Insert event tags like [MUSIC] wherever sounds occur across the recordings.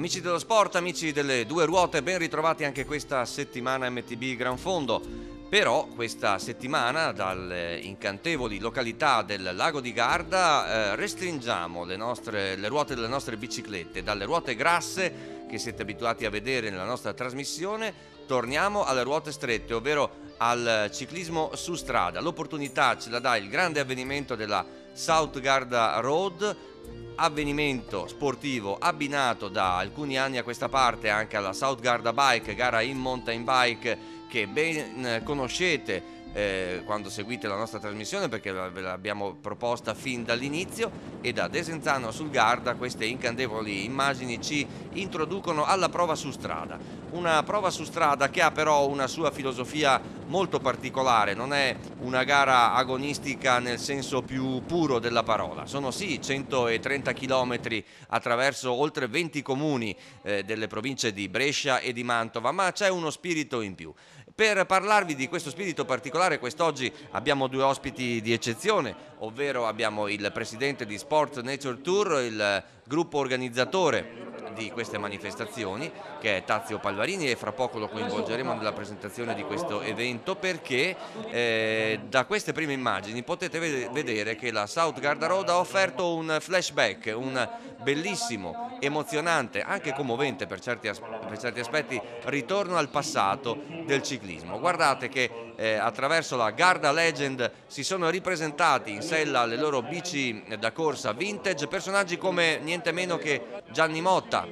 Amici dello sport, amici delle due ruote, ben ritrovati anche questa settimana MTB Gran Fondo. Però questa settimana dalle incantevoli località del lago di Garda eh, restringiamo le, nostre, le ruote delle nostre biciclette, dalle ruote grasse che siete abituati a vedere nella nostra trasmissione, torniamo alle ruote strette, ovvero al ciclismo su strada. L'opportunità ce la dà il grande avvenimento della South Garda Road avvenimento sportivo abbinato da alcuni anni a questa parte anche alla South Garda Bike, gara in mountain bike che ben conoscete eh, quando seguite la nostra trasmissione perché ve l'abbiamo proposta fin dall'inizio e da Desenzano sul Garda queste incandevoli immagini ci introducono alla prova su strada. Una prova su strada che ha però una sua filosofia molto particolare, non è una gara agonistica nel senso più puro della parola. Sono sì 130 km attraverso oltre 20 comuni eh, delle province di Brescia e di Mantova, ma c'è uno spirito in più. Per parlarvi di questo spirito particolare quest'oggi abbiamo due ospiti di eccezione, ovvero abbiamo il presidente di Sport Nature Tour, il gruppo organizzatore di queste manifestazioni che è Tazio Palvarini e fra poco lo coinvolgeremo nella presentazione di questo evento perché eh, da queste prime immagini potete vedere che la South Garda Road ha offerto un flashback, un bellissimo, emozionante, anche commovente per certi, per certi aspetti ritorno al passato del ciclismo. Guardate che eh, attraverso la Garda Legend si sono ripresentati in sella alle loro bici da corsa vintage personaggi come niente meno che Gianni Motta,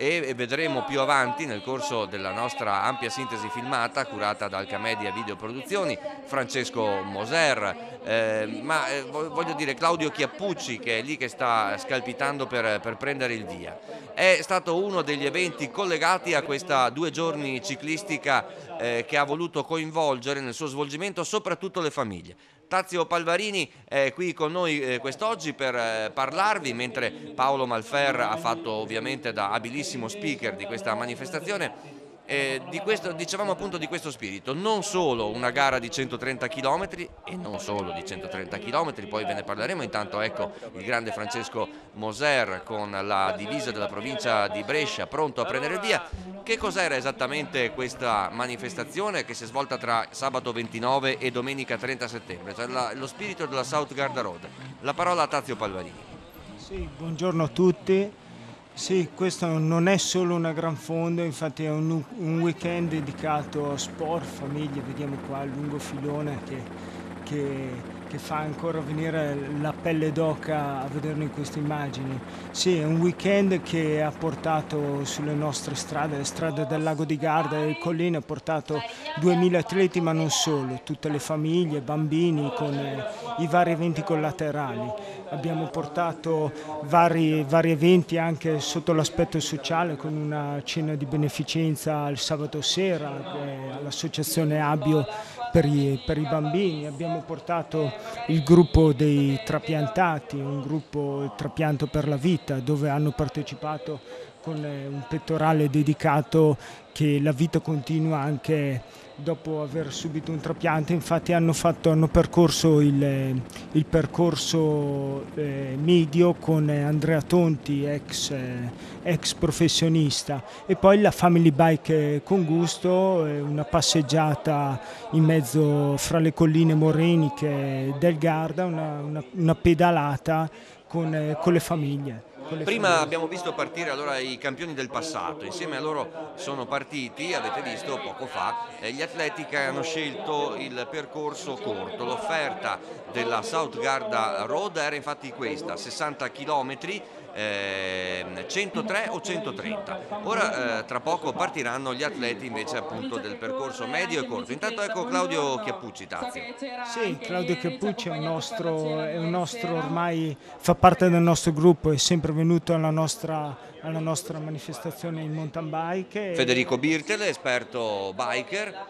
e vedremo più avanti nel corso della nostra ampia sintesi filmata curata da Alcamedia Video Produzioni Francesco Moser. Eh, ma eh, voglio dire Claudio Chiappucci che è lì che sta scalpitando per, per, prendere il via. È stato uno degli eventi collegati a questa due giorni ciclistica eh, che ha voluto coinvolgere nel suo svolgimento soprattutto le famiglie Tazio Palvarini è qui con noi eh, quest'oggi per eh, parlarvi, mentre Paolo Malfer ha fatto ovviamente da abilissimo speaker di questa manifestazione eh, di questo, dicevamo appunto di questo spirito, non solo una gara di 130 km e non solo di 130 km, poi ve ne parleremo, intanto ecco il grande Francesco Moser con la divisa della provincia di Brescia pronto a prendere via. Che cos'era esattamente questa manifestazione che si è svolta tra sabato 29 e domenica 30 settembre, cioè la, lo spirito della South Garda Road? La parola a Tazio Palvarini. Sì, buongiorno a tutti. Sì, questo non è solo una gran fondo, infatti è un, un weekend dedicato a sport, famiglie, vediamo qua il lungo filone che, che, che, fa ancora venire la pelle d'oca a vederlo in queste immagini. Sì, è un weekend che ha portato sulle nostre strade, le strade del lago di Garda e colline, ha portato 2000 atleti ma non solo, tutte le famiglie, bambini con eh, i vari eventi collaterali abbiamo portato vari, vari eventi anche sotto l'aspetto sociale con una cena di beneficenza il sabato sera eh, all'associazione Abio per i, per i, bambini, abbiamo portato il gruppo dei trapiantati, un gruppo trapianto per la vita dove hanno partecipato con eh, un pettorale dedicato che la vita continua anche dopo aver subito un trapianto, infatti hanno, fatto, hanno percorso il, il percorso eh, medio con Andrea Tonti, ex, eh, ex, professionista, e poi la Family Bike con gusto, eh, una passeggiata in mezzo fra le colline moreniche del Garda, una, una, una pedalata con, eh, con le famiglie. Prima abbiamo visto partire allora i campioni del passato, insieme a loro sono partiti, avete visto poco fa, eh, gli atleti che hanno scelto il percorso corto. L'offerta della South Garda Road era infatti questa, 60 km eh, 103 o 130. Ora eh, tra poco partiranno gli atleti invece appunto del percorso medio e corto. Intanto ecco Claudio Chiappucci, Tazio. Sì, Claudio Chiappucci è un, nostro, è un nostro ormai, fa parte del nostro gruppo, è sempre venuto alla nostra, alla nostra manifestazione in mountain bike. Federico Birtel, esperto biker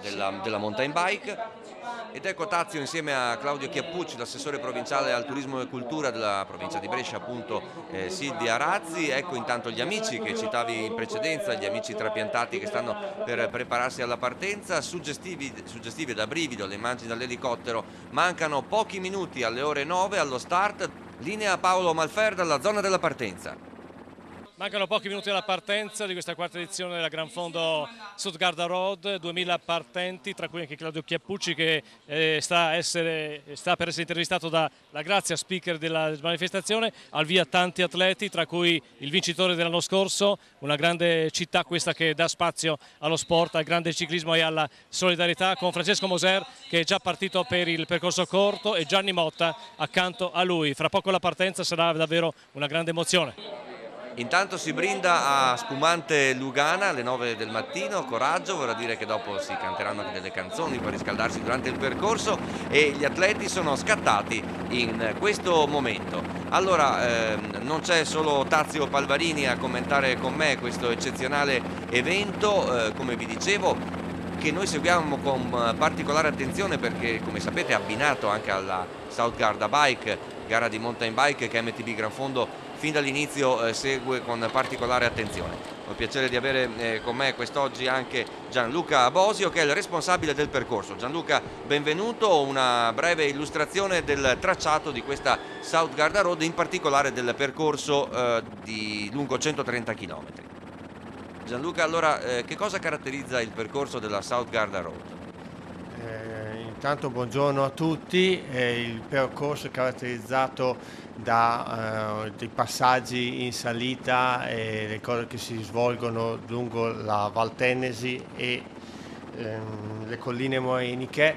della, della mountain bike. Ed ecco Tazio insieme a Claudio Chiappucci, l'assessore provinciale al turismo e cultura della provincia di Brescia, appunto eh, Silvia Razzi, ecco intanto gli amici che citavi in precedenza, gli amici trapiantati che stanno per prepararsi alla partenza, suggestivi, suggestivi da brivido le immagini dall'elicottero, mancano pochi minuti alle ore 9 allo start, linea Paolo Malfer dalla zona della partenza. Mancano pochi minuti alla partenza di questa quarta edizione della Gran Fondo Stuttgart Road, 2000 partenti, tra cui anche Claudio Chiappucci che eh, sta, essere, sta, per essere intervistato dalla Grazia, speaker della manifestazione, al via tanti atleti, tra cui il vincitore dell'anno scorso, una grande città questa che dà spazio allo sport, al grande ciclismo e alla solidarietà, con Francesco Moser che è già partito per il percorso corto e Gianni Motta accanto a lui. Fra poco la partenza sarà davvero una grande emozione. Intanto si brinda a spumante Lugana alle 9 del mattino, coraggio, vorrà dire che dopo si canteranno anche delle canzoni per riscaldarsi durante il percorso e gli atleti sono scattati in questo momento. Allora, ehm, non c'è solo Tazio Palvarini a commentare con me questo eccezionale evento, eh, come vi dicevo, che noi seguiamo con particolare attenzione perché come sapete è abbinato anche alla South Garda Bike, gara di mountain bike che MTB Gran Fondo fin dall'inizio eh, segue con particolare attenzione. Ho il piacere di avere eh, con me quest'oggi anche Gianluca Bosio che è il responsabile del percorso. Gianluca, benvenuto, una breve illustrazione del tracciato di questa South Garda Road, in particolare del percorso eh, di lungo 130 km. Gianluca, allora che cosa caratterizza il percorso della South Garda Road? Eh, intanto buongiorno a tutti, il percorso è caratterizzato da eh, dei passaggi in salita e le cose che si svolgono lungo la Val Tennessee e ehm, le colline moreniche.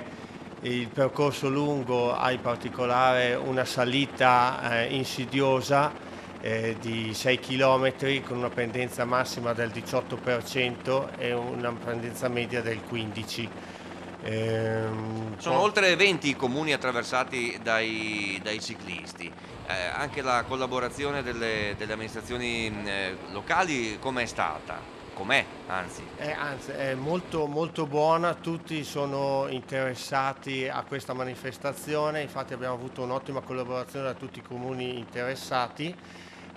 Il percorso lungo ha in particolare una salita eh, insidiosa eh, di 6 km con una pendenza massima del 18% e una pendenza media del 15%. Ehm, Sono oltre 20 i comuni attraversati dai, dai ciclisti eh, anche la collaborazione delle, delle amministrazioni eh, locali com'è stata? Com'è anzi? Eh, anzi, è molto, molto buona, tutti sono interessati a questa manifestazione, infatti abbiamo avuto un'ottima collaborazione da tutti i comuni interessati.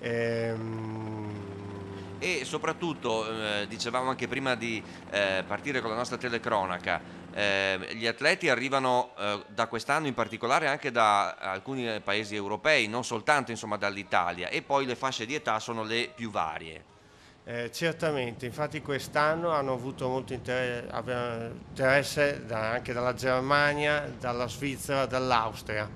Ehm e soprattutto eh, dicevamo anche prima di eh, partire con la nostra telecronaca eh, gli atleti arrivano eh, da quest'anno in particolare anche da alcuni paesi europei non soltanto insomma, dall'Italia. E poi le fasce di età sono le più varie. Eh, certamente, infatti quest'anno hanno avuto molto interesse, interesse da, anche dalla Germania, dalla Svizzera, dall'Austria.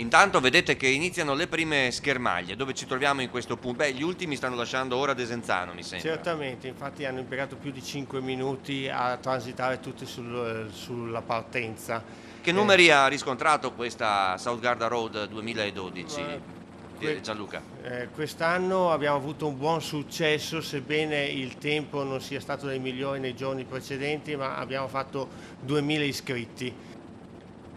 Intanto vedete che iniziano le prime schermaglie, dove ci troviamo in questo punto? Beh, gli ultimi stanno lasciando ora Desenzano, mi sembra. Certamente, infatti hanno impiegato più di 5 minuti a transitare tutti sul, sulla partenza. Che numeri eh, ha riscontrato questa South Garda Road 2012? Eh, Gianluca. Eh, quest'anno abbiamo avuto un buon successo, sebbene il tempo non sia stato dei migliori nei giorni precedenti, ma abbiamo fatto 2000 iscritti.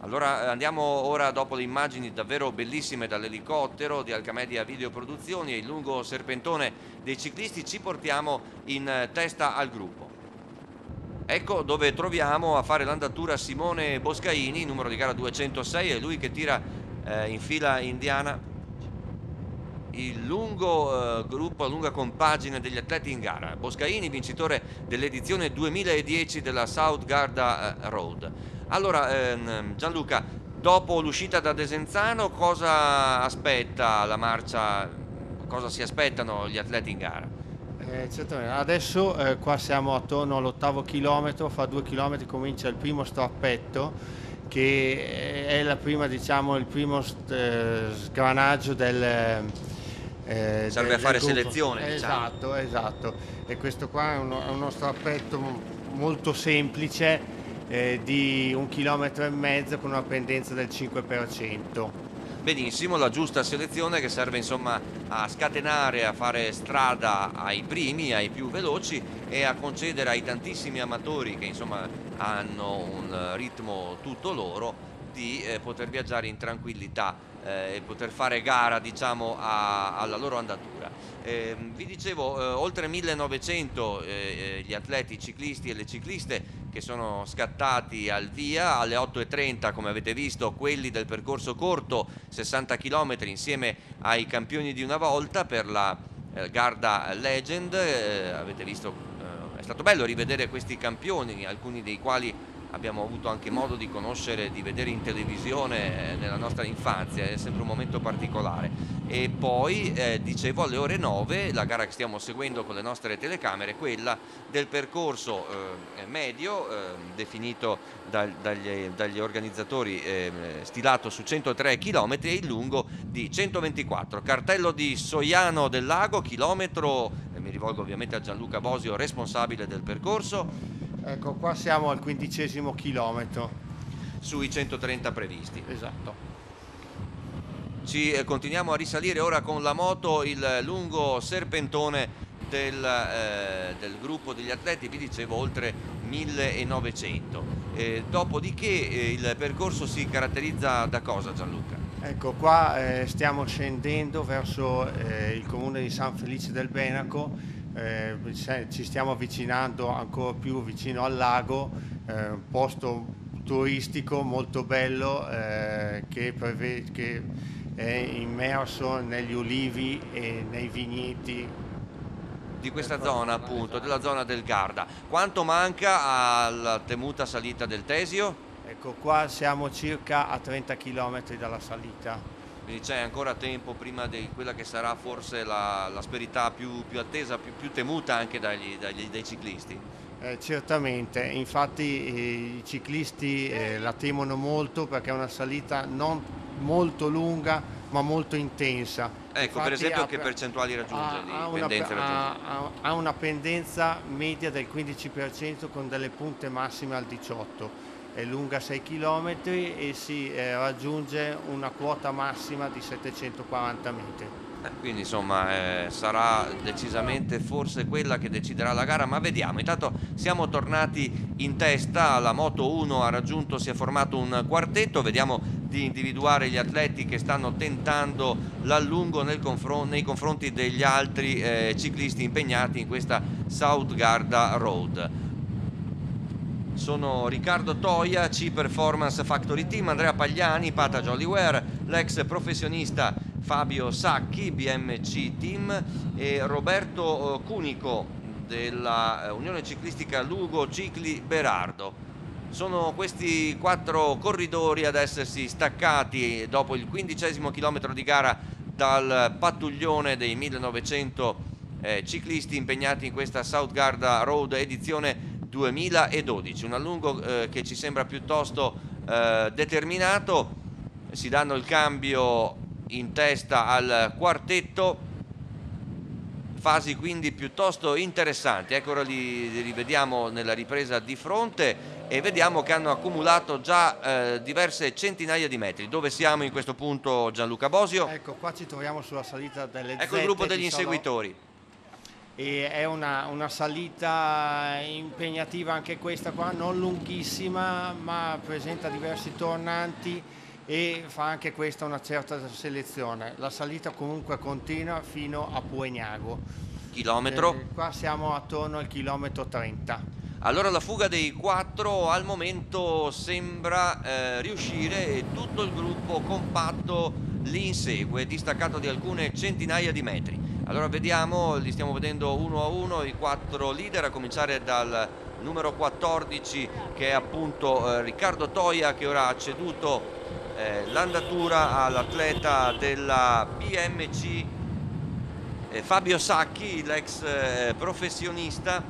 Allora andiamo ora dopo le immagini davvero bellissime dall'elicottero di Alcamedia Video Produzioni e il lungo serpentone dei ciclisti ci portiamo in testa al gruppo. Ecco dove troviamo a fare l'andatura Simone Boscaini, numero di gara 206, è lui che tira eh, in fila indiana il lungo eh, gruppo, la lunga compagine degli atleti in gara. Boscaini, vincitore dell'edizione 2010 della South Garda eh, Road. Allora, ehm, Gianluca, dopo l'uscita da Desenzano, cosa aspetta la marcia, cosa si aspettano gli atleti in gara? Eh, adesso eh, qua siamo attorno all'ottavo chilometro, fra due chilometri comincia il primo strappetto che è la prima, diciamo, il primo eh, sgranaggio del, eh, serve a fare selezione diciamo. esatto esatto e questo qua è uno, è uno strappetto molto semplice eh, di un chilometro e mezzo con una pendenza del 5%. Benissimo, la giusta selezione che serve insomma a scatenare, a fare strada ai primi, ai più veloci e a concedere ai tantissimi amatori che insomma hanno un ritmo tutto loro di eh, poter viaggiare in tranquillità eh, e poter fare gara diciamo a, alla loro andatura. Eh, vi dicevo, eh, oltre 1900 eh, eh, gli atleti ciclisti e le cicliste che sono scattati al via alle 8.30 come avete visto quelli del percorso corto 60 km insieme ai campioni di una volta per la Garda Legend avete visto è stato bello rivedere questi campioni alcuni dei quali abbiamo avuto anche modo di conoscere, di vedere in televisione eh, nella nostra infanzia, è sempre un momento particolare. E poi, eh, dicevo, alle ore 9 la gara che stiamo seguendo con le nostre telecamere, quella del percorso eh, medio eh, definito da, dagli, dagli, organizzatori eh, stilato su 103 km e il lungo di 124. Cartello di Soiano del Lago, chilometro, eh, mi rivolgo ovviamente a Gianluca Bosio, responsabile del percorso Ecco, qua siamo al quindicesimo chilometro. Sui 130 previsti. Esatto. Ci eh, continuiamo a risalire ora con la moto il lungo serpentone del, eh, del gruppo degli atleti, vi dicevo oltre 1900. Eh, dopodiché eh, il percorso si caratterizza da cosa Gianluca? Ecco, qua eh, stiamo scendendo verso eh, il comune di San Felice del Benaco eh, ci stiamo avvicinando ancora più vicino al lago, eh, un posto turistico molto bello eh, che, che, è immerso negli ulivi e nei vigneti di questa zona appunto, della zona del Garda. Quanto manca alla temuta salita del Tesio? Ecco, qua siamo circa a 30 km dalla salita quindi c'è ancora tempo prima di quella che sarà forse l'asperità la, più, più, attesa, più, più, temuta anche dagli, dagli, dai ciclisti. Eh, certamente, infatti eh, i ciclisti eh, la temono molto perché è una salita non molto lunga ma molto intensa. Ecco, infatti per esempio ha, che percentuali raggiunge ha, ha una, ha, ha una pendenza media del 15% con delle punte massime al 18% è lunga 6 km e si eh, raggiunge una quota massima di 740 metri. Eh, quindi insomma eh, sarà decisamente forse quella che deciderà la gara, ma vediamo. Intanto siamo tornati in testa, la Moto 1 ha raggiunto, si è formato un quartetto, vediamo di individuare gli atleti che stanno tentando l'allungo confron nei confronti degli altri eh, ciclisti impegnati in questa South Garda Road sono Riccardo Toia, C Performance Factory Team, Andrea Pagliani, Pata Jollyware, l'ex professionista Fabio Sacchi, BMC Team e Roberto eh, Cunico della eh, Unione Ciclistica Lugo Cicli Berardo. Sono questi quattro corridori ad essersi staccati dopo il quindicesimo chilometro di gara dal pattuglione dei 1900 eh, ciclisti impegnati in questa South Garda Road edizione 2012, un allungo eh, che ci sembra piuttosto eh, determinato, si danno il cambio in testa al quartetto, fasi quindi piuttosto interessanti, ecco ora li, li rivediamo nella ripresa di fronte e vediamo che hanno accumulato già eh, diverse centinaia di metri. Dove siamo in questo punto Gianluca Bosio? Ecco, qua ci troviamo sulla salita delle Ecco il gruppo degli inseguitori. E è una, una, salita impegnativa anche questa qua, non lunghissima ma presenta diversi tornanti e fa anche questa una certa selezione. La salita comunque continua fino a Puegnago. Chilometro? Eh, qua siamo attorno al chilometro 30. Allora la fuga dei quattro al momento sembra eh, riuscire e tutto il gruppo compatto li insegue, distaccato di alcune centinaia di metri. Allora vediamo, li stiamo vedendo uno a uno i quattro leader, a cominciare dal numero 14 che è appunto eh, Riccardo Toia che ora ha ceduto eh, l'andatura all'atleta della BMC eh, Fabio Sacchi, l'ex eh, professionista.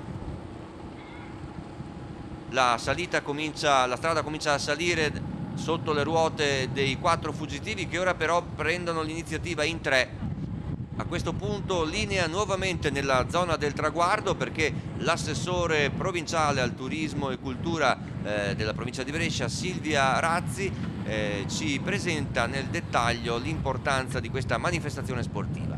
La, comincia, la strada comincia a salire sotto le ruote dei quattro fuggitivi che ora però prendono l'iniziativa in tre a questo punto linea nuovamente nella zona del traguardo perché l'assessore provinciale al turismo e cultura eh, della provincia di Brescia, Silvia Razzi, eh, ci presenta nel dettaglio l'importanza di questa manifestazione sportiva.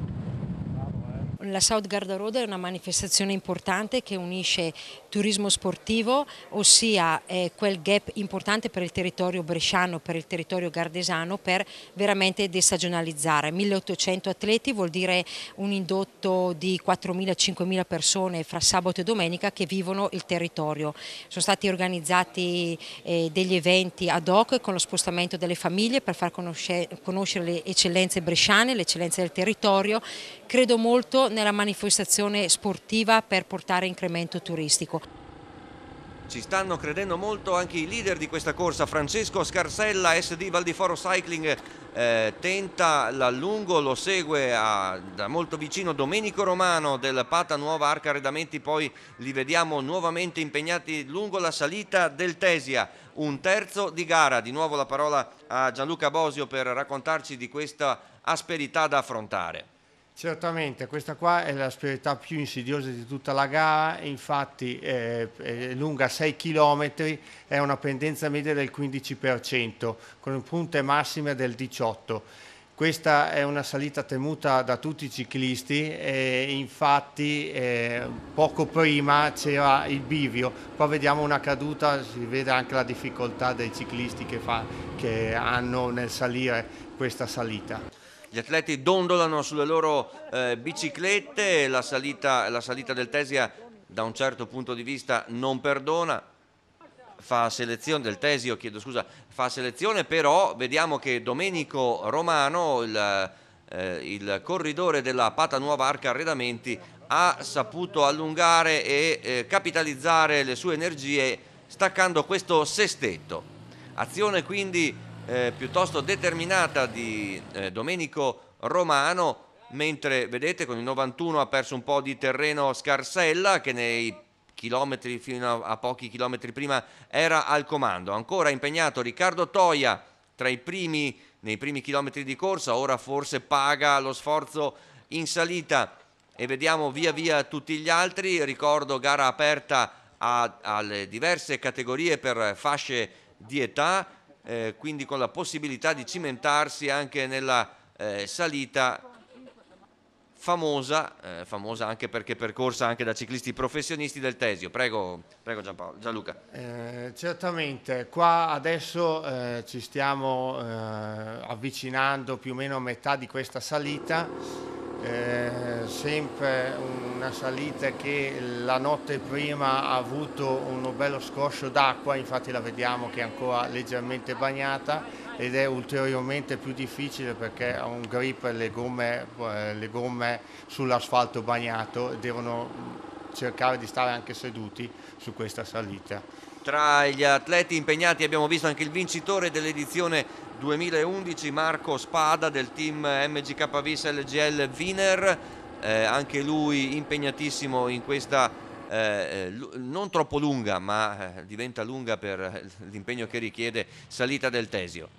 La South Garda Road è una manifestazione importante che unisce turismo sportivo, ossia eh, quel gap importante per il territorio bresciano, per il territorio gardesano, per veramente destagionalizzare. 1800 atleti vuol dire un indotto di 4.000-5.000 persone fra sabato e domenica che vivono il territorio. Sono stati organizzati eh, degli eventi ad hoc con lo spostamento delle famiglie per far conoscere le eccellenze bresciane, le eccellenze del territorio. Credo molto nella manifestazione sportiva per portare incremento turistico. Ci stanno credendo molto anche i leader di questa corsa, Francesco Scarsella, SD Valdiforo Cycling, eh, tenta l'allungo, lo segue a, da molto vicino Domenico Romano del Pata Nuova. Arca Arredamenti, poi li vediamo nuovamente impegnati lungo la salita del Tesia, un terzo di gara, di nuovo la parola a Gianluca Bosio per raccontarci di questa asperità da affrontare. Certamente, questa qua è l'asperità più insidiosa di tutta la gara, infatti eh, è lunga 6 km, è una pendenza media del 15%, con punte massime del 18%. Questa è una salita temuta da tutti i ciclisti e infatti eh, poco prima c'era il bivio, poi vediamo una caduta, si vede anche la difficoltà dei ciclisti che, fa, che hanno nel salire questa salita. Gli atleti dondolano sulle loro eh, biciclette, la salita, la salita del Tesia da un certo punto di vista non perdona, fa selezione del Tesio, chiedo scusa, fa selezione, però vediamo che Domenico Romano, il, eh, il corridore della Pata Nuova Arca Arredamenti, ha saputo allungare e eh, capitalizzare le sue energie staccando questo sestetto. Azione quindi eh, piuttosto determinata di eh, Domenico Romano, mentre vedete con il 91 ha perso un po' di terreno Scarsella che nei chilometri fino a, pochi chilometri prima era al comando. Ancora impegnato Riccardo Toia tra i primi, nei primi chilometri di corsa, ora forse paga lo sforzo in salita e vediamo via via tutti gli altri. Ricordo gara aperta a, alle diverse categorie per fasce di età eh, quindi con la possibilità di cimentarsi anche nella eh, salita famosa, eh, famosa anche perché percorsa anche da ciclisti professionisti del Tesio. Prego, prego Gianpaolo, Gianluca. Eh, certamente, qua adesso eh, ci stiamo eh, avvicinando più o meno a metà di questa salita eh, sempre una salita che la notte prima ha avuto un bello scoscio d'acqua, infatti la vediamo che è ancora leggermente bagnata ed è ulteriormente più difficile perché ha un grip le gomme, eh, le gomme sull'asfalto bagnato devono cercare di stare anche seduti su questa salita. Tra gli atleti impegnati abbiamo visto anche il vincitore dell'edizione 2011 Marco Spada del team MGK Vis LGL Wiener, eh, anche lui impegnatissimo in questa eh, non troppo lunga ma eh, diventa lunga per l'impegno che richiede salita del Tesio.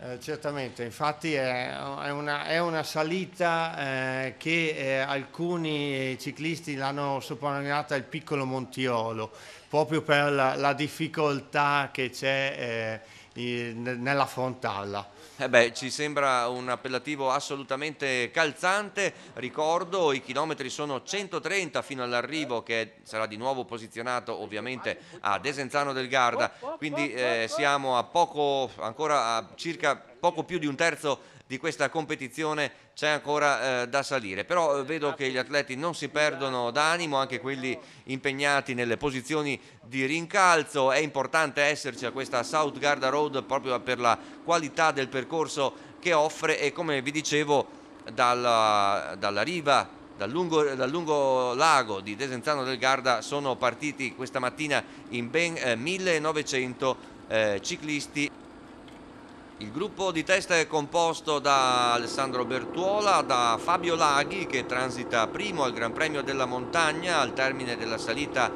Eh, certamente, infatti è, è, una, è una, salita eh, che eh, alcuni ciclisti l'hanno soprannominata il piccolo Montiolo, proprio per la, la difficoltà che c'è eh, nell'affrontarla. Eh beh, ci sembra un appellativo assolutamente calzante, ricordo i chilometri sono 130 fino all'arrivo che sarà di nuovo posizionato ovviamente a Desenzano del Garda, quindi eh, siamo a poco, ancora a circa poco più di un terzo di questa competizione c'è ancora eh, da salire, però eh, vedo che gli atleti non si perdono d'animo, anche quelli impegnati nelle posizioni di rincalzo, è importante esserci a questa South Garda Road proprio per la qualità del percorso che offre e come vi dicevo dalla, dalla riva dal lungo, dal lungo, lago di Desenzano del Garda sono partiti questa mattina in ben eh, 1900 eh, ciclisti il gruppo di testa è composto da Alessandro Bertuola, da Fabio Laghi che transita primo al Gran Premio della Montagna al termine della salita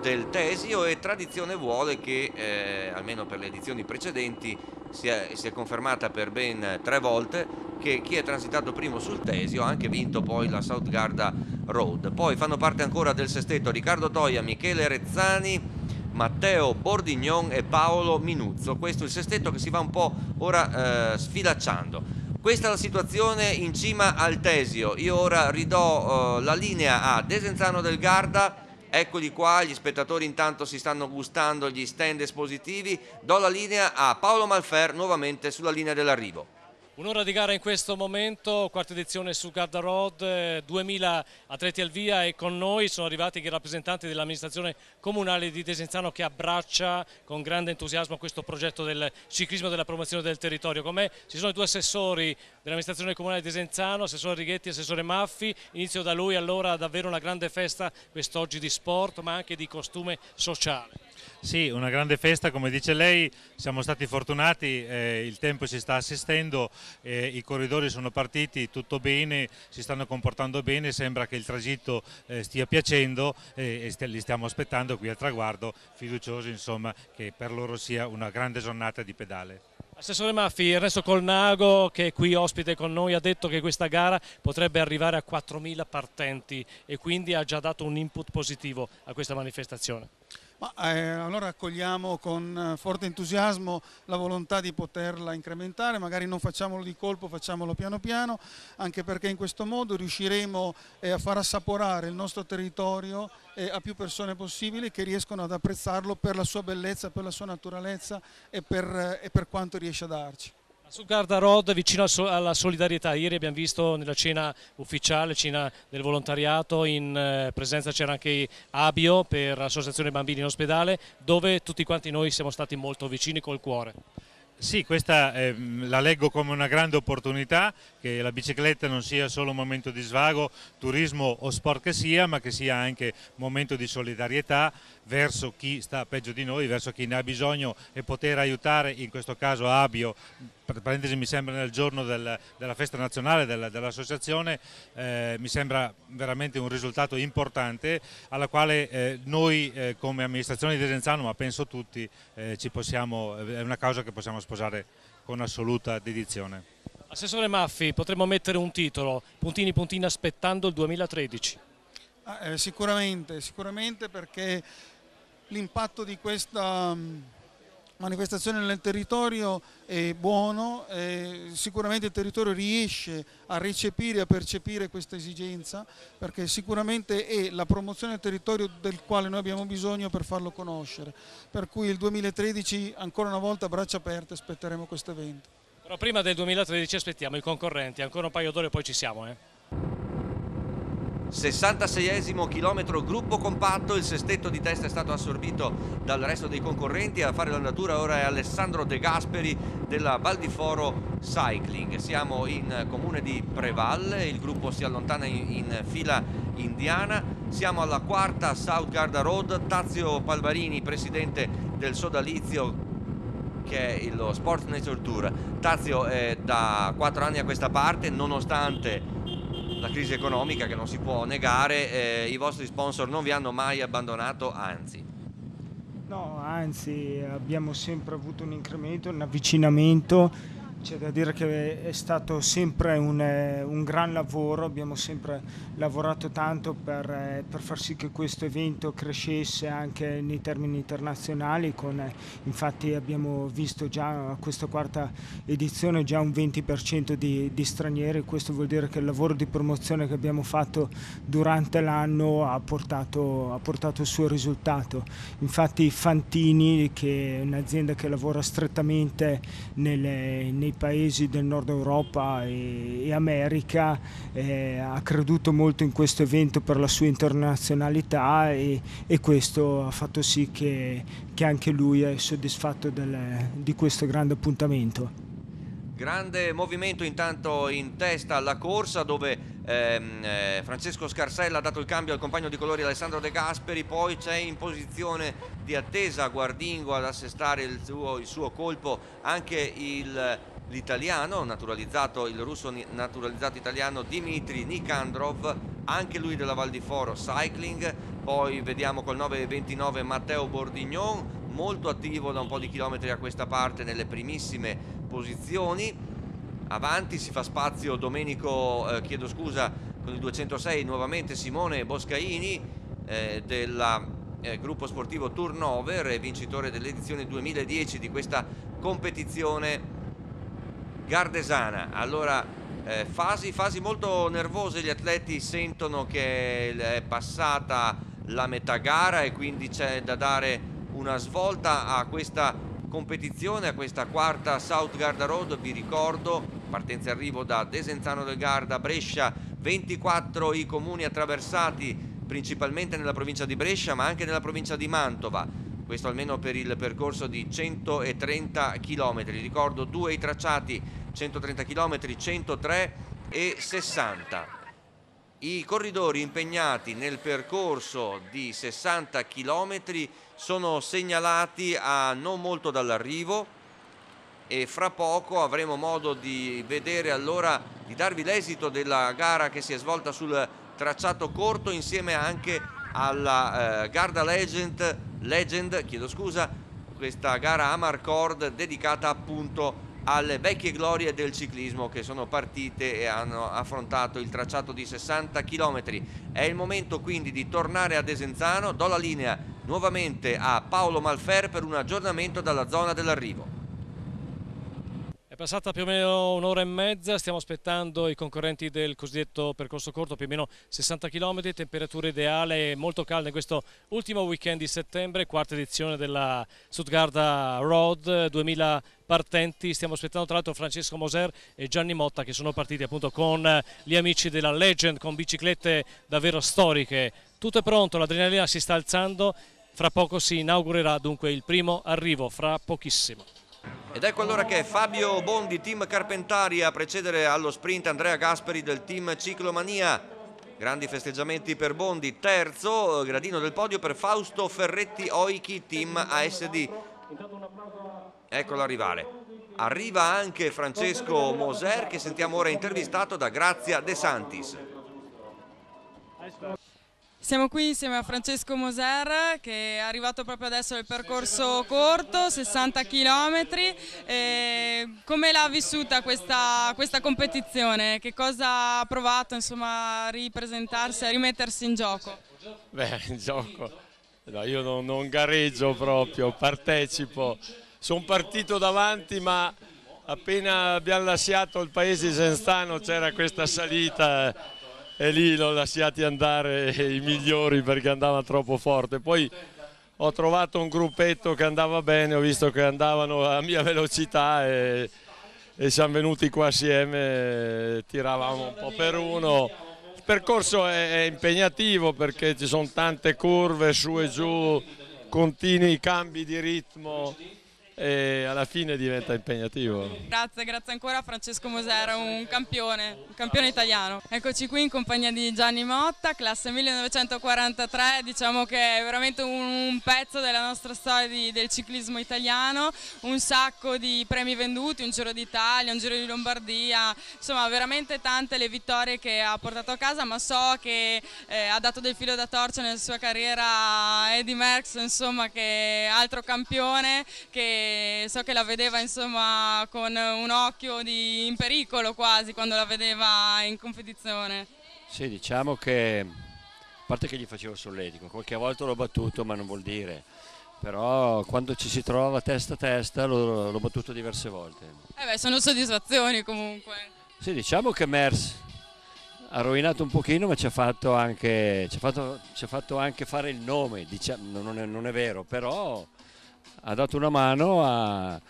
del Tesio e tradizione vuole che, eh, almeno per le edizioni precedenti, si è, confermata per ben tre volte che chi è transitato primo sul Tesio ha anche vinto poi la South Garda Road. Poi fanno parte ancora del sestetto Riccardo Toia, Michele Rezzani, Matteo Bordignon e Paolo Minuzzo. Questo è il sestetto che si va un po' ora eh, sfilacciando. Questa è la situazione in cima al Tesio. Io ora ridò eh, la linea a Desenzano del Garda. Eccoli qua, gli spettatori intanto si stanno gustando gli stand espositivi. Do la linea a Paolo Malfer nuovamente sulla linea dell'arrivo. Un'ora di gara in questo momento, quarta edizione su Garda Road, 2000 atleti al via e con noi sono arrivati i rappresentanti dell'amministrazione comunale di Desenzano che abbraccia con grande entusiasmo questo progetto del ciclismo e della promozione del territorio. Con me ci sono i due assessori dell'amministrazione comunale di Desenzano, assessore Righetti e assessore Maffi. Inizio da lui allora davvero una grande festa quest'oggi di sport ma anche di costume sociale. Sì, una grande festa, come dice lei, siamo stati fortunati, eh, il tempo si sta assistendo, eh, i corridori sono partiti, tutto bene, si stanno comportando bene, sembra che il tragitto eh, stia piacendo e st li stiamo aspettando qui al traguardo, fiduciosi insomma, che per loro sia una grande giornata di pedale. Assessore Maffi, Ernesto Colnago che è qui ospite con noi ha detto che questa gara potrebbe arrivare a 4.000 partenti e quindi ha già dato un input positivo a questa manifestazione. Ma, eh, allora accogliamo con eh, forte entusiasmo la volontà di poterla incrementare, magari non facciamolo di colpo, facciamolo piano piano, anche perché in questo modo riusciremo eh, a far assaporare il nostro territorio eh, a più persone possibili che riescono ad apprezzarlo per la sua bellezza, per la sua naturalezza e per, eh, e per quanto riesce a darci. Su Garda Road vicino alla solidarietà, ieri abbiamo visto nella cena ufficiale, cena del volontariato, in eh, presenza c'era anche Abio per l'Associazione Bambini in Ospedale, dove tutti quanti noi siamo stati molto vicini col cuore. Sì, questa eh, la leggo come una grande opportunità, che la bicicletta non sia solo un momento di svago, turismo o sport che sia, ma che sia anche un momento di solidarietà verso chi sta peggio di noi, verso chi ne ha bisogno e poter aiutare, in questo caso Abio, per parentesi mi sembra nel giorno del, della festa nazionale del, dell'associazione, eh, mi sembra veramente un risultato importante alla quale eh, noi eh, come amministrazione di Desenzano, ma penso tutti, eh, possiamo, è una causa che possiamo sposare con assoluta dedizione. Assessore Maffi, potremmo mettere un titolo, puntini puntini aspettando il 2013. Ah, eh, sicuramente, sicuramente perché l'impatto di questa mm, manifestazione nel territorio è buono, eh, sicuramente il territorio riesce a recepire, a percepire questa esigenza perché sicuramente è la promozione del territorio del quale noi abbiamo bisogno per farlo conoscere, per cui il 2013 ancora una volta braccia aperte aspetteremo questo evento. Però prima del 2013 aspettiamo i concorrenti, ancora un paio d'ore e poi ci siamo. Eh. 66esimo chilometro gruppo compatto, il sestetto di testa è stato assorbito dal resto dei concorrenti, a fare l'andatura ora è Alessandro De Gasperi della Val di Foro Cycling. Siamo in comune di Prevalle, il gruppo si allontana in, in fila indiana, siamo alla quarta South Garda Road, Tazio Palvarini, presidente del Sodalizio che è lo Sport Nature Tour. Tazio è da quattro anni a questa parte, nonostante la crisi economica che non si può negare, eh, i vostri sponsor non vi hanno mai abbandonato, anzi. No, anzi abbiamo sempre avuto un incremento, un avvicinamento c'è da dire che è stato sempre un, eh, un, gran lavoro, abbiamo sempre lavorato tanto per, eh, per, far sì che questo evento crescesse anche nei termini internazionali, con, eh, infatti abbiamo visto già a questa quarta edizione già un 20% di, di, stranieri, questo vuol dire che il lavoro di promozione che abbiamo fatto durante l'anno ha portato, ha portato il suo risultato. Infatti Fantini, che è un'azienda che lavora strettamente nelle, nei paesi del nord Europa e, e America, eh, ha creduto molto in questo evento per la sua internazionalità e, e questo ha fatto sì che, che, anche lui è soddisfatto del, di questo grande appuntamento. Grande movimento intanto in testa alla corsa dove ehm, eh, Francesco Scarsella ha dato il cambio al compagno di colori Alessandro De Gasperi, poi c'è in posizione di attesa Guardingo ad assestare il suo, il suo colpo anche il l'italiano naturalizzato, il russo naturalizzato italiano Dimitri Nikandrov, anche lui della Val di Foro Cycling, poi vediamo col 9.29 Matteo Bordignon, molto attivo da un po' di chilometri a questa parte nelle primissime posizioni, avanti si fa spazio Domenico, eh, chiedo scusa, con il 206 nuovamente Simone Boscaini eh, del eh, gruppo sportivo Turnover, vincitore dell'edizione 2010 di questa competizione Gardesana. Allora, eh, fasi, fasi molto nervose, gli atleti sentono che è passata la metà gara e quindi c'è da dare una svolta a questa competizione, a questa quarta South Garda Road, vi ricordo, partenza e arrivo da Desenzano del Garda, Brescia, 24 i comuni attraversati principalmente nella provincia di Brescia ma anche nella provincia di Mantova questo almeno per il percorso di 130 km ricordo due i tracciati 130 km 103 e 60 I corridori impegnati nel percorso di 60 km sono segnalati a non molto dall'arrivo e fra poco avremo modo di vedere allora, di darvi l'esito della gara che si è svolta sul tracciato corto insieme anche alla eh, Garda Legend, Legend chiedo scusa, questa gara a Marcord dedicata appunto alle vecchie glorie del ciclismo che sono partite e hanno affrontato il tracciato di 60 km. È il momento quindi di tornare a Desenzano, do la linea nuovamente a Paolo Malfer per un aggiornamento dalla zona dell'arrivo. È passata più o meno un'ora e mezza, stiamo aspettando i concorrenti del cosiddetto percorso corto, più o meno 60 km, temperatura ideale, molto calda in questo ultimo weekend di settembre, quarta edizione della Stuttgart Road, 2000 partenti, stiamo aspettando tra l'altro Francesco Moser e Gianni Motta che sono partiti appunto con gli amici della Legend, con biciclette davvero storiche. Tutto è pronto, l'adrenalina si sta alzando, fra poco si inaugurerà dunque il primo arrivo, fra pochissimo. Ed ecco allora che Fabio Bondi, team Carpentari, a precedere allo sprint Andrea Gasperi del team Ciclomania. Grandi festeggiamenti per Bondi, terzo gradino del podio per Fausto Ferretti Oichi, team ASD. Eccolo arrivare. Arriva anche Francesco Moser che sentiamo ora intervistato da Grazia De Santis. Siamo qui insieme a Francesco Moser che è arrivato proprio adesso nel percorso corto, 60 km. come l'ha vissuta questa, questa, competizione? Che cosa ha provato insomma, a ripresentarsi, a rimettersi in gioco? Beh, [LAUGHS] in gioco, no, io non, non gareggio proprio, partecipo. Sono partito davanti ma appena abbiamo lasciato il paese di Genzano c'era questa salita e lì l'ho lasciati andare i migliori perché andava troppo forte. Poi ho trovato un gruppetto che andava bene, ho visto che andavano a mia velocità e, e siamo venuti qua assieme, tiravamo un po' per uno. Il percorso è, è impegnativo perché ci sono tante curve su e giù, continui cambi di ritmo e alla fine diventa impegnativo. Grazie, grazie ancora a Francesco Mosera, un campione, un campione italiano. Eccoci qui in compagnia di Gianni Motta, classe 1943, diciamo che è veramente un, pezzo della nostra storia di, del ciclismo italiano, un sacco di premi venduti, un Giro d'Italia, un Giro di Lombardia, insomma veramente tante le vittorie che ha portato a casa, ma so che eh, ha dato del filo da torcia nella sua carriera Eddie Merckx, insomma che è altro campione che so che la vedeva insomma con un occhio di, in pericolo quasi quando la vedeva in competizione. Sì, diciamo che a parte che gli facevo solletico, qualche volta l'ho battuto ma non vuol dire, però quando ci si trova testa a testa l'ho battuto diverse volte. Eh beh, sono soddisfazioni comunque. Sì, diciamo che Mers ha rovinato un pochino ma ci ha fatto anche, ci ha fatto, ci ha fatto anche fare il nome, diciamo, non, è, non è vero, però ha dato una mano a, a,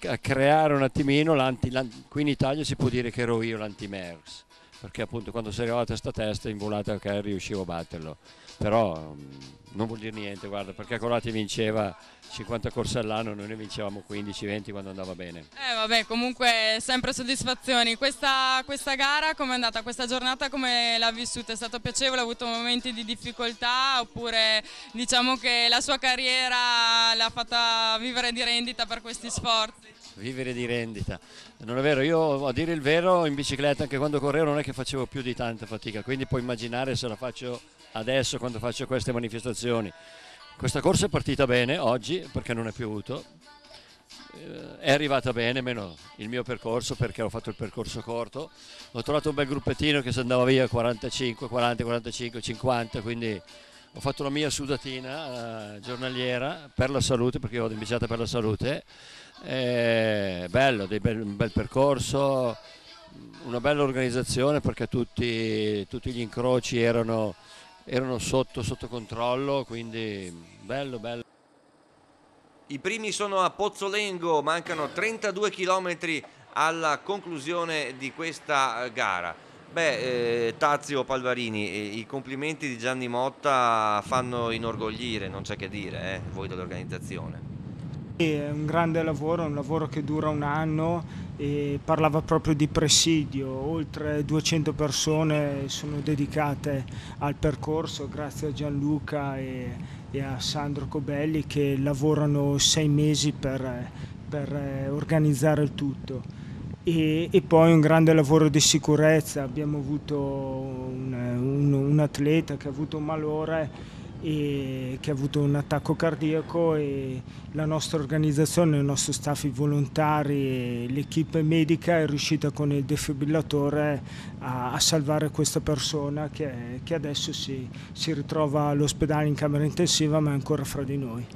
a creare un attimino, l'anti, qui in Italia si può dire che ero io l'anti-MERS, perché appunto quando si arrivava testa a testa in volata okay, riuscivo a batterlo, però mm, non vuol dire niente, guarda, perché Colati vinceva 50 corse all'anno, noi ne vincevamo 15-20 quando andava bene. Eh vabbè, comunque sempre soddisfazioni. Questa, questa gara come è andata? Questa giornata come l'ha vissuta? È stato piacevole? Ha avuto momenti di difficoltà oppure diciamo che la sua carriera l'ha fatta vivere di rendita per questi sforzi? Vivere di rendita, non è vero, io a dire il vero in bicicletta anche quando correvo non è che facevo più di tanta fatica, quindi puoi immaginare se la faccio adesso quando faccio queste manifestazioni. Questa corsa è partita bene oggi perché non è piovuto, eh, è arrivata bene, meno il mio percorso perché ho fatto il percorso corto. Ho trovato un bel gruppettino che si andava via 45, 40, 45, 50, quindi ho fatto la mia sudatina eh, giornaliera per la salute perché io ho iniziato per la salute. Eh, bello, bel, un bel percorso, una bella organizzazione perché tutti, tutti gli incroci erano erano sotto, sotto controllo, quindi bello, bello. I primi sono a Pozzolengo, mancano 32 km alla conclusione di questa gara. Beh, eh, Tazio Palvarini, eh, i complimenti di Gianni Motta fanno inorgoglire, non c'è che dire, eh, voi dell'organizzazione. È un grande lavoro, un lavoro che dura un anno e parlava proprio di presidio. Oltre 200 persone sono dedicate al percorso grazie a Gianluca e, e a Sandro Cobelli che lavorano sei mesi per, per organizzare il tutto. E, e, poi un grande lavoro di sicurezza. Abbiamo avuto un, un, un atleta che ha avuto un malore che ha avuto un attacco cardiaco e la nostra organizzazione, il nostro staff, i volontari l'equipe medica è riuscita con il defibrillatore a, a salvare questa persona che, che adesso si, si ritrova all'ospedale in camera intensiva ma è ancora fra di noi.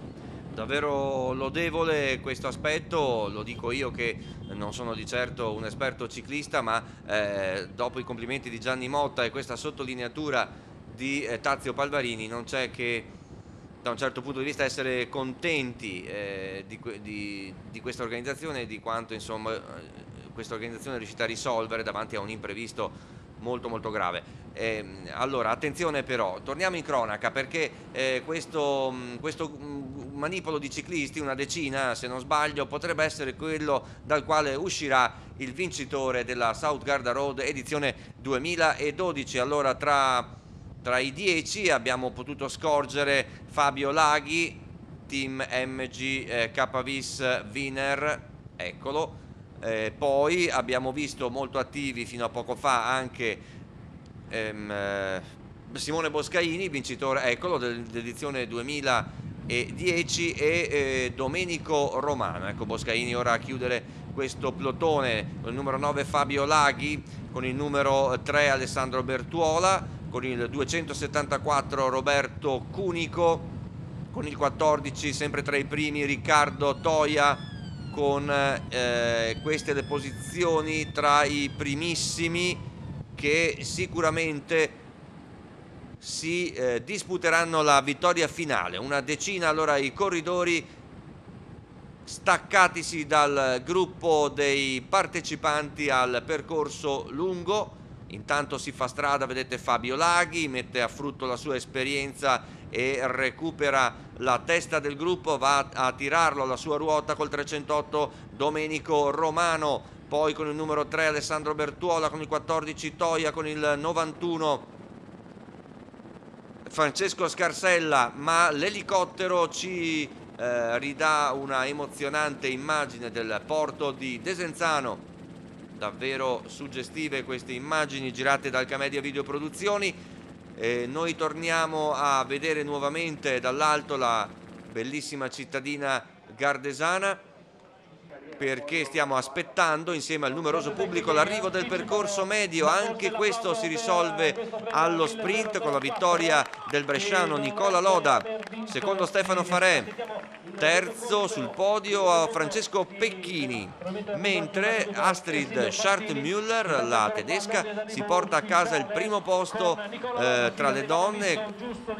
Davvero lodevole questo aspetto, lo dico io che non sono di certo un esperto ciclista, ma eh, dopo i complimenti di Gianni Motta e questa sottolineatura di eh, Tazio Palvarini non c'è che da un certo punto di vista essere contenti eh, di, di, di, questa organizzazione e di quanto insomma eh, questa organizzazione è riuscita a risolvere davanti a un imprevisto molto molto grave. Eh, allora attenzione però, torniamo in cronaca perché eh, questo, questo, manipolo di ciclisti, una decina se non sbaglio, potrebbe essere quello dal quale uscirà il vincitore della South Garda Road edizione 2012. Allora tra tra i 10 abbiamo potuto scorgere Fabio Laghi, team MG eh, KVIS Wiener, eccolo. Eh, poi abbiamo visto molto attivi fino a poco fa anche ehm, eh, Simone Boscaini, vincitore, eccolo, dell'edizione 2010 e eh, Domenico Romano. Ecco Boscaini ora a chiudere questo plotone con il numero 9 Fabio Laghi, con il numero 3 Alessandro Bertuola, con il 274 Roberto Cunico, con il 14 sempre tra i primi Riccardo Toia, con eh, queste le posizioni tra i primissimi che sicuramente si eh, disputeranno la vittoria finale. Una decina allora i corridori staccatisi dal gruppo dei partecipanti al percorso lungo Intanto si fa strada, vedete Fabio Laghi, mette a frutto la sua esperienza e recupera la testa del gruppo, va a tirarlo alla sua ruota col 308 Domenico Romano, poi con il numero 3 Alessandro Bertuola, con il 14 Toia, con il 91 Francesco Scarsella, ma l'elicottero ci eh, ridà una emozionante immagine del porto di Desenzano davvero suggestive queste immagini girate dal Camedia Video Produzioni. Eh, noi torniamo a vedere nuovamente dall'alto la bellissima cittadina gardesana perché stiamo aspettando insieme al numeroso pubblico l'arrivo del percorso medio, anche questo si risolve allo sprint con la vittoria del bresciano Nicola Loda, secondo Stefano Farè, terzo sul podio Francesco Pecchini, mentre Astrid Schartmüller, la tedesca, si porta a casa il primo posto eh, tra le donne,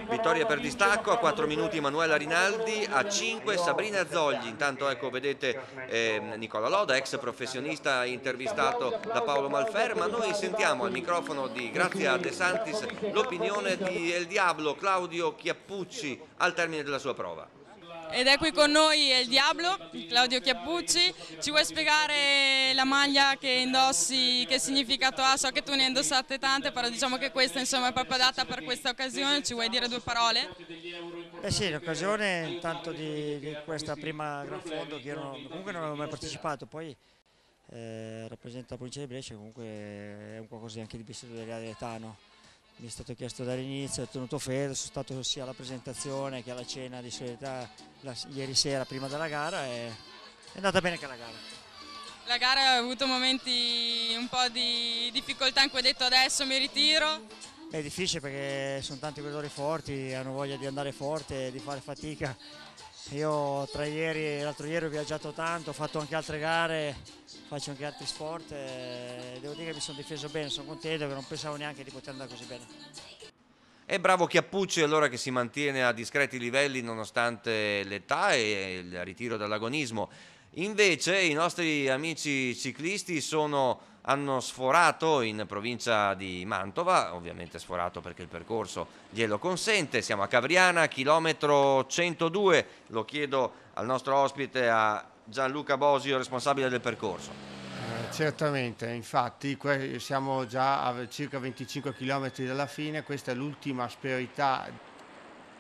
vittoria per distacco, a 4 minuti Manuela Rinaldi, a 5 Sabrina Zogli, intanto ecco vedete eh, Nicola Loda, ex professionista intervistato da Paolo Malfer, ma noi sentiamo al microfono di Grazia De Santis l'opinione di El Diablo Claudio Chiappucci al termine della sua prova ed è qui con noi il Diablo, Claudio Chiappucci. Ci vuoi spiegare la maglia che indossi, che significato ha? So che tu ne hai indossate tante, però diciamo che questa insomma, è proprio adatta per questa occasione. Ci vuoi dire due parole? Eh sì, l'occasione intanto di, di, questa prima Gran Fondo che non, comunque non avevo mai partecipato, poi eh, rappresenta la provincia di Brescia, comunque è un qualcosa anche di vestito dell'Aretano mi è stato chiesto dall'inizio, ho tenuto fede, sono stato sia alla presentazione che alla cena di solidarietà ieri sera prima della gara e è andata bene anche la gara. La gara ha avuto momenti un po' di difficoltà in cui hai detto adesso mi ritiro? È difficile perché sono tanti corridori forti, hanno voglia di andare forte, di fare fatica io tra ieri e l'altro ieri ho viaggiato tanto, ho fatto anche altre gare, faccio anche altri sport e devo dire che mi sono difeso bene, sono contento che non pensavo neanche di poter andare così bene. È bravo Chiappucci allora che si mantiene a discreti livelli nonostante l'età e il ritiro dall'agonismo. Invece i nostri amici ciclisti sono hanno sforato in provincia di Mantova, ovviamente sforato perché il percorso glielo consente, siamo a Cavriana, chilometro 102, lo chiedo al nostro ospite, a Gianluca Bosio, responsabile del percorso. Eh, certamente, infatti siamo già a circa 25 km dalla fine, questa è l'ultima asperità.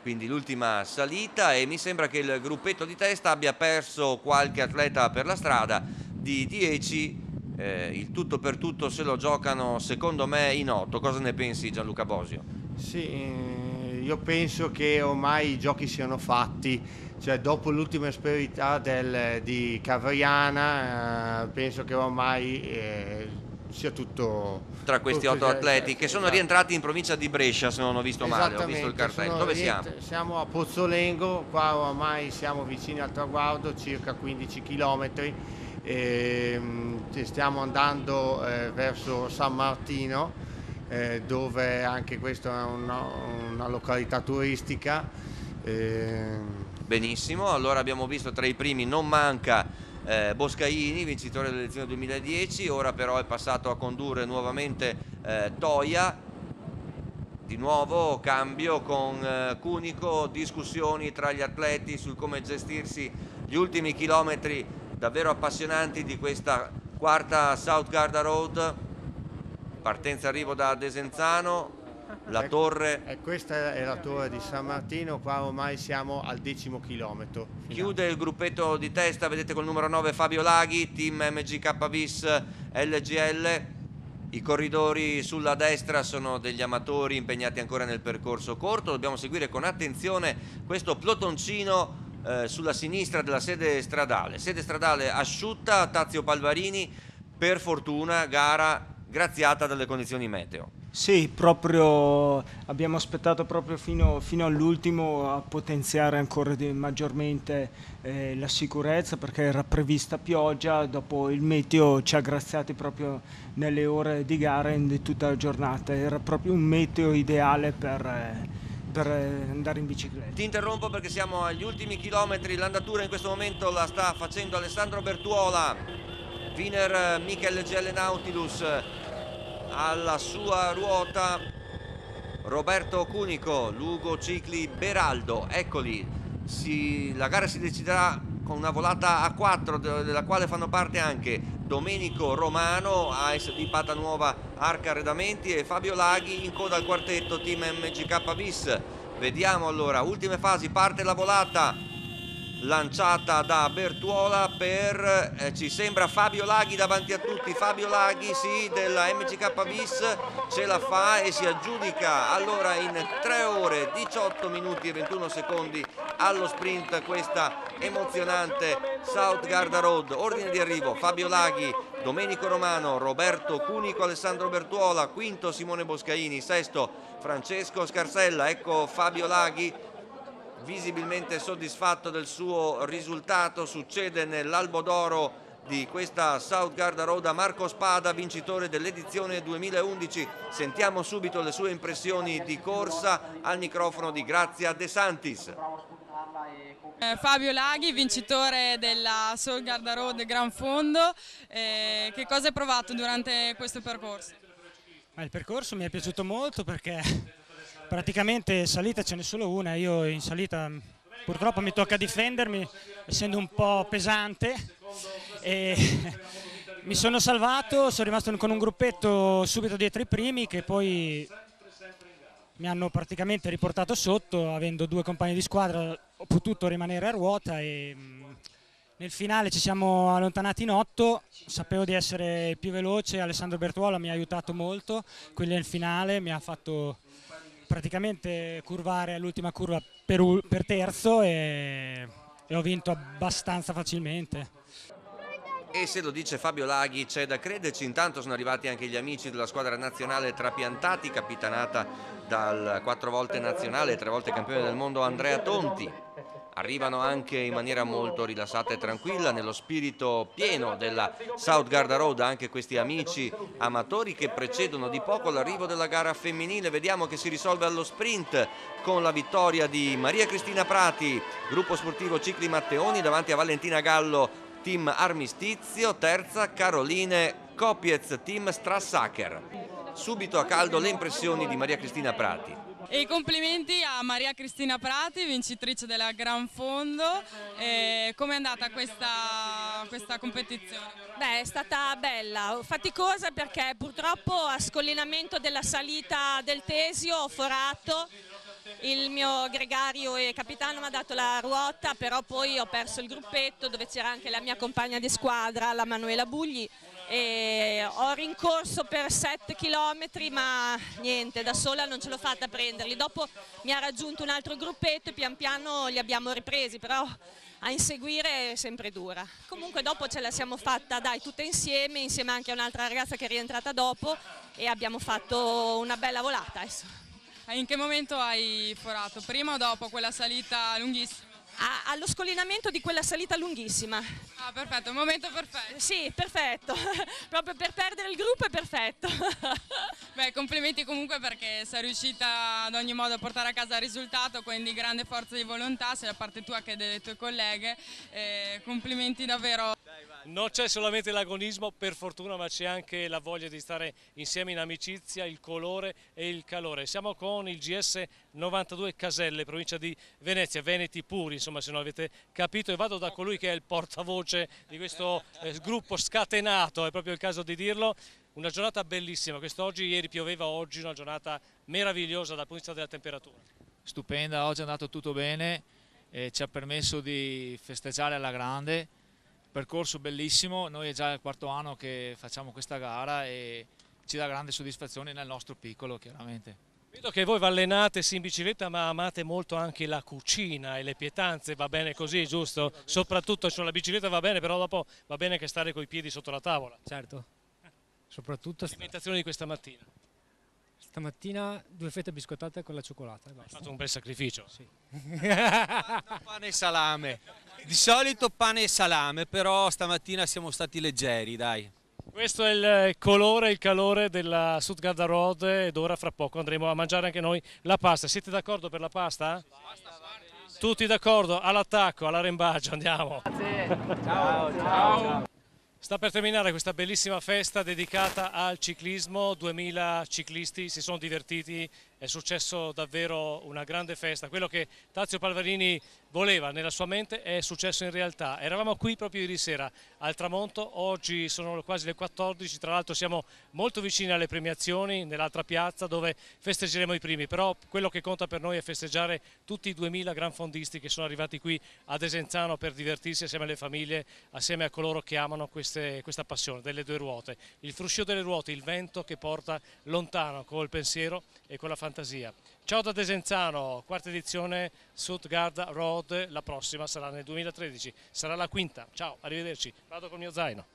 Quindi l'ultima salita e mi sembra che il gruppetto di testa abbia perso qualche atleta per la strada di 10 eh, il tutto per tutto se lo giocano secondo me in 8 cosa ne pensi Gianluca Bosio? Sì, eh, io penso che ormai i giochi siano fatti cioè dopo l'ultima esperienza del, di Cavriana eh, penso che ormai eh, sia tutto tra questi otto atleti che sono esatto. rientrati in provincia di Brescia se non ho visto male, ho visto il cartello. Dove siamo? Siamo a Pozzolengo, qua ormai siamo vicini al traguardo, circa 15 km. E, stiamo andando eh, verso San Martino, eh, dove anche questa è una, una località turistica. Eh, Benissimo, allora abbiamo visto tra i primi non manca eh, Boscaini, vincitore dell'elezione 2010, ora però è passato a condurre nuovamente eh, Toia, di nuovo cambio con eh, Cunico, discussioni tra gli atleti sul come gestirsi gli ultimi chilometri davvero appassionanti di questa quarta South Garda Road, partenza arrivo da Desenzano, la ecco, torre. E questa è la torre di San Martino, qua ormai siamo al decimo chilometro. Chiude il gruppetto di testa, vedete col numero 9 Fabio Laghi, team MGK Bis LGL. I corridori sulla destra sono degli amatori impegnati ancora nel percorso corto, dobbiamo seguire con attenzione questo plotoncino eh, sulla sinistra della sede stradale. Sede stradale asciutta, Tazio Palvarini, per fortuna gara graziata dalle condizioni meteo. Sì, proprio abbiamo aspettato proprio fino, fino all'ultimo a potenziare ancora di, maggiormente eh, la sicurezza perché era prevista pioggia, dopo il meteo ci ha graziati proprio nelle ore di gara in tutta la giornata, era proprio un meteo ideale per... Eh, per eh, andare in bicicletta. Ti interrompo perché siamo agli ultimi chilometri, l'andatura in questo momento la sta facendo Alessandro Bertuola, Wiener Michel GL Nautilus alla sua ruota. Roberto Cunico, Lugo Cicli Beraldo, eccoli, si, la gara si deciderà con una volata a 4 della quale fanno parte anche Domenico Romano, AS di Patanuova Arca Arredamenti e Fabio Laghi in coda al quartetto Team MGK Bis. Vediamo allora, ultime fasi, parte la volata, lanciata da Bertuola per, eh, ci sembra Fabio Laghi davanti a tutti, Fabio Laghi sì della MCK Bis ce la fa e si aggiudica. Allora in 3 ore 18 minuti e 21 secondi allo sprint questa emozionante South Garda Road, ordine di arrivo Fabio Laghi, Domenico Romano, Roberto Cunico, Alessandro Bertuola, quinto Simone Boscaini, sesto Francesco Scarsella, ecco Fabio Laghi visibilmente soddisfatto del suo risultato, succede nell'Albo d'Oro di questa South Garda Road a Marco Spada, vincitore dell'edizione 2011. Sentiamo subito le sue impressioni di corsa al microfono di Grazia De Santis. Eh, Fabio Laghi, vincitore della South Garda Road Gran Fondo, eh, che cosa hai provato durante questo percorso? il percorso mi è piaciuto molto perché praticamente salita ce n'è solo una, io in salita purtroppo mi tocca difendermi essendo un po' pesante e [LAUGHS] mi sono salvato, sono rimasto con un gruppetto subito dietro i primi che poi mi hanno praticamente riportato sotto, avendo due compagni di squadra ho potuto rimanere a ruota e nel finale ci siamo allontanati in otto, sapevo di essere più veloce, Alessandro Bertuola mi ha aiutato molto, quelli nel finale mi ha fatto praticamente curvare all'ultima curva per, per terzo e, e ho vinto abbastanza facilmente. E se lo dice Fabio Laghi c'è da crederci, intanto sono arrivati anche gli amici della squadra nazionale trapiantati, capitanata dal quattro volte nazionale e tre volte campione del mondo Andrea Tonti arrivano anche in maniera molto rilassata e tranquilla nello spirito pieno della South Garda Road anche questi amici amatori che precedono di poco l'arrivo della gara femminile vediamo che si risolve allo sprint con la vittoria di Maria Cristina Prati gruppo sportivo Cicli Matteoni davanti a Valentina Gallo team Armistizio terza Caroline Copiez Team Strassacher. Subito a caldo le impressioni di Maria Cristina Prati. E i complimenti a Maria Cristina Prati, vincitrice della Gran Fondo. Come è andata questa, questa competizione? Beh, è stata bella, faticosa perché purtroppo a scollinamento della salita del Tesio ho forato il mio gregario e capitano mi ha dato la ruota, però poi ho perso il gruppetto dove c'era anche la mia compagna di squadra, la Manuela Bugli, e ho rincorso per 7 km ma niente, da sola non ce l'ho fatta prenderli. Dopo mi ha raggiunto un altro gruppetto e pian piano li abbiamo ripresi, però a inseguire è sempre dura. Comunque dopo ce la siamo fatta dai tutte insieme, insieme anche a un'altra ragazza che è rientrata dopo e abbiamo fatto una bella volata. In che momento hai forato? Prima o dopo quella salita lunghissima? Ah, allo scollinamento di quella salita lunghissima. Ah, perfetto, un momento perfetto. Sì, perfetto. [LAUGHS] Proprio per perdere il gruppo è perfetto. [LAUGHS] Beh, complimenti comunque perché sei riuscita ad ogni modo a portare a casa il risultato, quindi grande forza di volontà sia da parte tua che delle tue colleghe. Eh, complimenti davvero. Non c'è solamente l'agonismo, per fortuna, ma c'è anche la voglia di stare insieme in amicizia, il colore e il calore. Siamo con il GS 92 Caselle, provincia di Venezia, Veneti puri, insomma se non avete capito, e vado da colui che è il portavoce di questo eh, gruppo scatenato, è proprio il caso di dirlo. Una giornata bellissima, quest'oggi, ieri pioveva, oggi una giornata meravigliosa dal punto di vista della temperatura. Stupenda, oggi è andato tutto bene, e ci ha permesso di festeggiare alla grande percorso bellissimo, noi è già il quarto anno che facciamo questa gara e ci dà grande soddisfazione nel nostro piccolo chiaramente. Vedo che voi vi allenate sì in bicicletta ma amate molto anche la cucina e le pietanze, va bene così giusto? Soprattutto cioè, la bicicletta va bene però dopo va bene che stare con i piedi sotto la tavola. Certo, soprattutto... L'alimentazione di questa mattina? Stamattina due fette biscottate con la cioccolata. Hai fatto un bel sacrificio. Sì. [LAUGHS] pane e salame. Di solito pane e salame, però stamattina siamo stati leggeri, dai. Questo è il colore e il calore della Stuttgart Road ed ora fra poco andremo a mangiare anche noi la pasta. Siete d'accordo per la pasta? Tutti d'accordo? All'attacco, all'arrembaggio, andiamo. Ciao, ciao. Sta per terminare questa bellissima festa dedicata al ciclismo, 2000 ciclisti si sono divertiti, è successo davvero una grande festa, quello che Tazio Palvarini voleva nella sua mente è successo in realtà, eravamo qui proprio ieri sera al tramonto, oggi sono quasi le 14, tra l'altro siamo molto vicini alle premiazioni nell'altra piazza dove festeggeremo i primi, però quello che conta per noi è festeggiare tutti i 2000 gran fondisti che sono arrivati qui ad Esenzano per divertirsi assieme alle famiglie, assieme a coloro che amano queste, questa passione delle due ruote, il fruscio delle ruote, il vento che porta lontano col pensiero e con la fantasia. Ciao da Desenzano, quarta edizione Stuttgart Road, la prossima sarà nel 2013, sarà la quinta. Ciao, arrivederci, vado col mio zaino.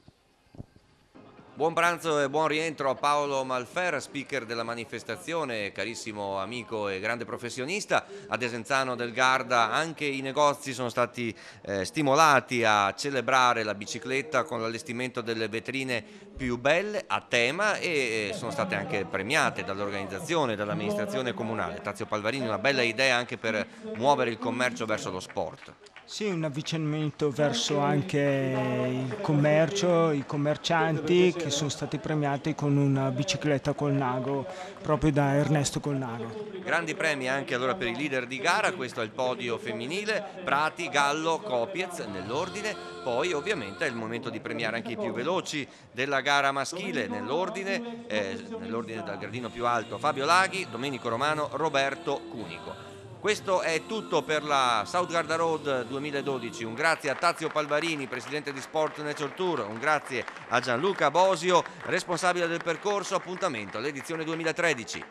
Buon pranzo e buon rientro a Paolo Malfer, speaker della manifestazione, carissimo amico e grande professionista. A Desenzano del Garda anche i negozi sono stati eh, stimolati a celebrare la bicicletta con l'allestimento delle vetrine più belle a tema e sono state anche premiate dall'organizzazione, dall'amministrazione comunale. Tazio Palvarini, una bella idea anche per muovere il commercio verso lo sport. Sì, un avvicinamento verso anche il commercio, i commercianti che sono stati premiati con una bicicletta col nago proprio da Ernesto Colnago. Grandi premi anche allora per i leader di gara, questo è il podio femminile, Prati, Gallo, Copiez nell'ordine, poi ovviamente è il momento di premiare anche i più veloci della gara maschile nell'ordine, eh, nell'ordine dal gradino più alto Fabio Laghi, Domenico Romano, Roberto Cunico. Questo è tutto per la South Garda Road 2012. Un grazie a Tazio Palvarini, presidente di Sport Nature Tour, un grazie a Gianluca Bosio, responsabile del percorso. Appuntamento all'edizione 2013.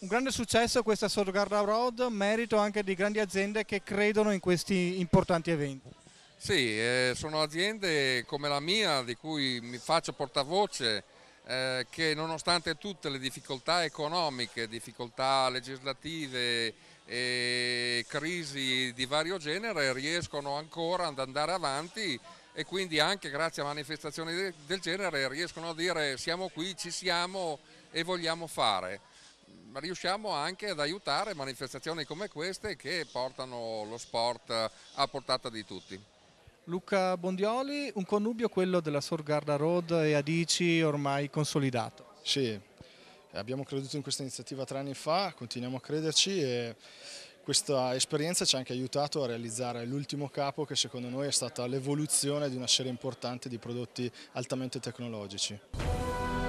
Un grande successo questa South Garda Road, merito anche di grandi aziende che credono in questi importanti eventi. Sì, eh, sono aziende come la mia di cui mi faccio portavoce eh, che nonostante tutte le difficoltà economiche, difficoltà legislative, e crisi di vario genere riescono ancora ad andare avanti e quindi anche grazie a manifestazioni del genere riescono a dire siamo qui, ci siamo e vogliamo fare. Riusciamo anche ad aiutare manifestazioni come queste che portano lo sport a portata di tutti. Luca Bondioli, un connubio quello della Sorgarda Road e Adici ormai consolidato. Sì, abbiamo creduto in questa iniziativa tre anni fa, continuiamo a crederci e questa esperienza ci ha anche aiutato a realizzare l'ultimo capo che secondo noi è stata l'evoluzione di una serie importante di prodotti altamente tecnologici.